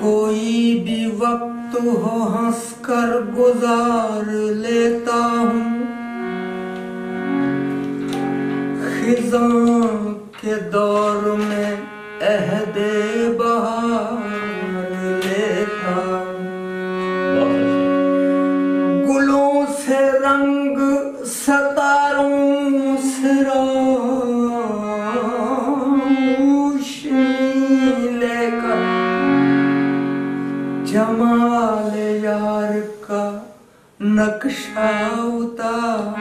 کوئی بھی وقت ہو ہنس کر گزار لیتا ہوں۔ خزاں کے دور میں عہد بہار۔ جمال یار کا نقشہ اتار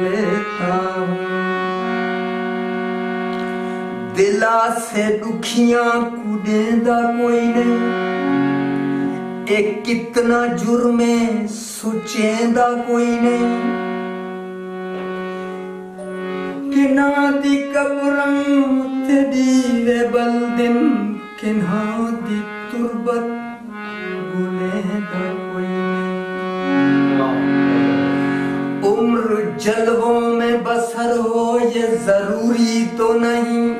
لیتا ہوں۔ دلا سے دکھیاں کودیندہ کوئی نہیں۔ ایک کتنا جرم سچیندہ کوئی نہیں۔ کنہ دی قبرم تدیوے بلدن کنہ دی تربت گلیندہ جلووں میں بسر ہو، یہ ضروری تو نہیں۔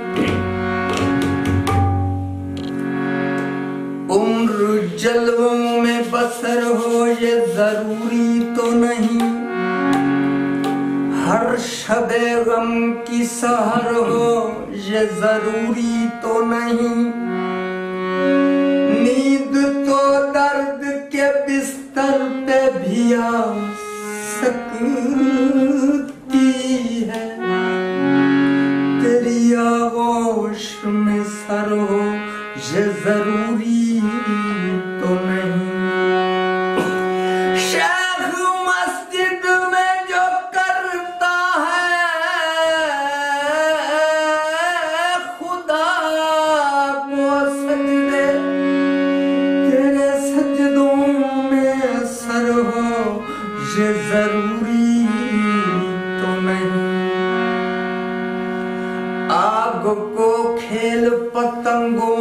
عمر جلووں میں بسر ہو، یہ ضروری تو نہیں۔ ہر شب غم کی سہر ہو، یہ ضروری تو نہیں۔ نیند تو درد کے بستر پہ بھی آ سکتی ضروری تو نہیں۔ شیخ مسجد میں جو کرتا ہے، خدا کو سجدے۔ تیرے سجدوں میں اثر ہو، یہ ضروری تو نہیں۔ آگ کو کھیل پتنگوں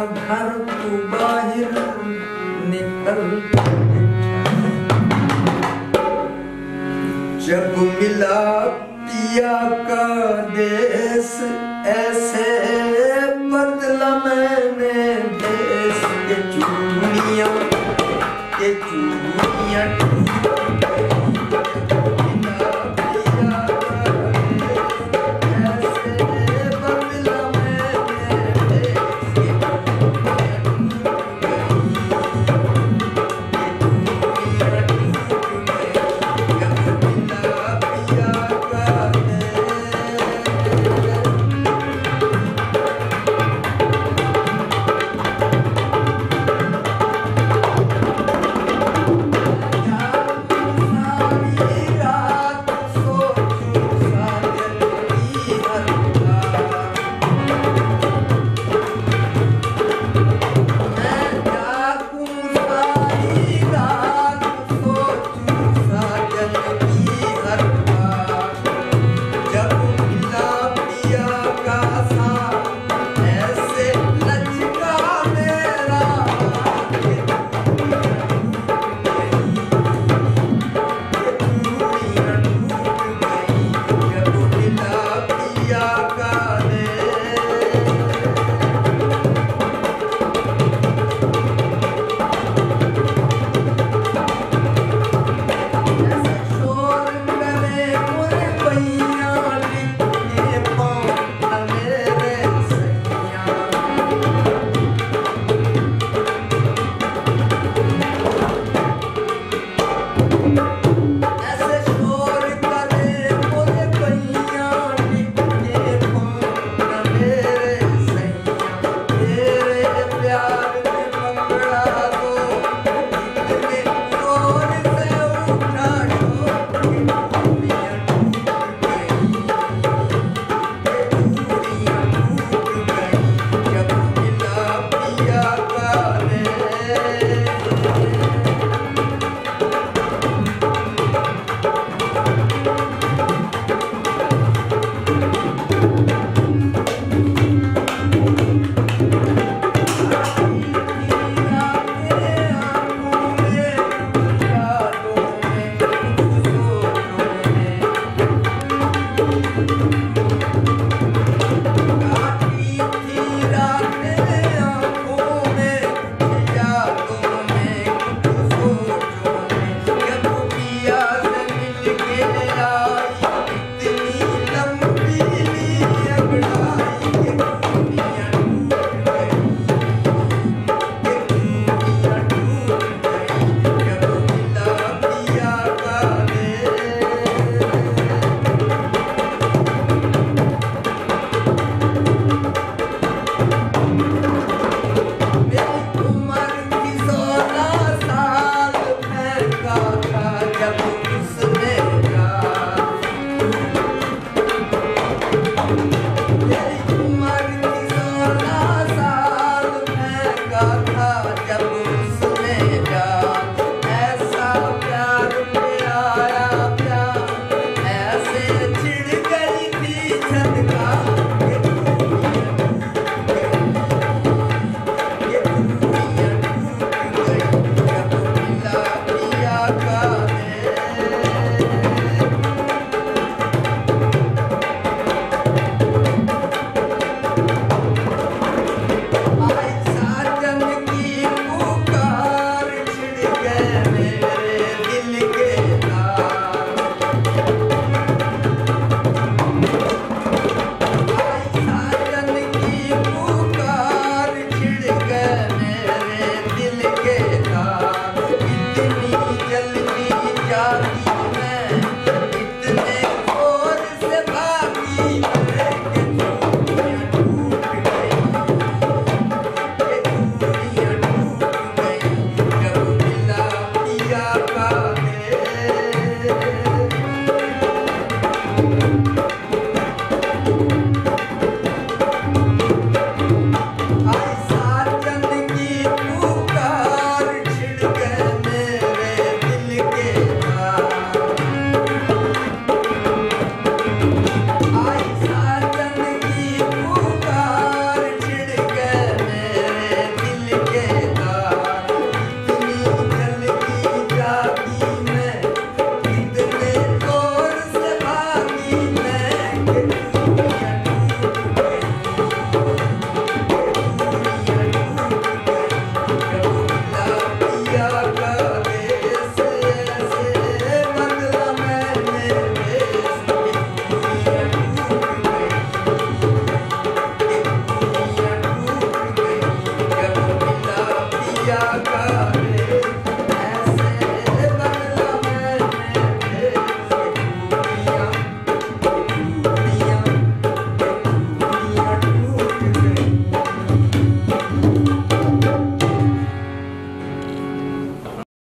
گھر تو باہر نکل جب ملا پیا کا دیس ایسے